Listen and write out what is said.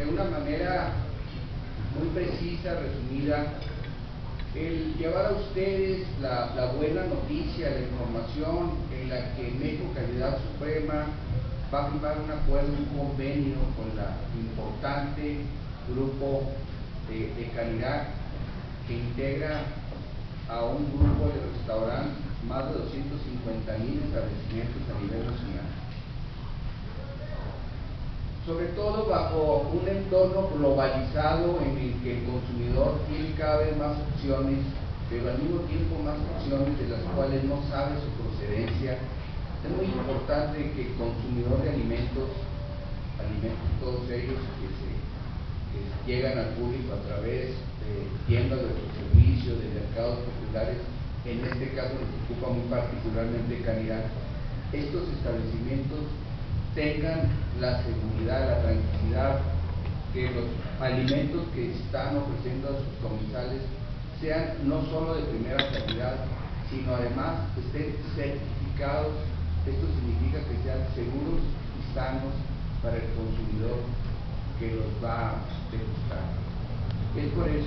de una manera muy precisa, resumida, el llevar a ustedes la, buena noticia, la información en la que México Calidad Suprema va a firmar un acuerdo, un convenio con la importante grupo de, de calidad que integra a un grupo de restaurantes, más de 250 mil establecimientos a nivel nacional sobre todo bajo un entorno globalizado en el que el consumidor tiene cada vez más opciones, pero al mismo tiempo más opciones de las cuales no sabe su procedencia. Es muy importante que el consumidor de alimentos, alimentos todos ellos que, se, llegan al público a través de tiendas de servicios, de mercados populares, en este caso nos ocupa muy particularmente calidad, estos establecimientos tengan la seguridad, la tranquilidad, que los alimentos que están ofreciendo a sus comensales sean no solo de primera calidad, sino además estén certificados. Esto significa que sean seguros y sanos para el consumidor que los va a degustar. Es por eso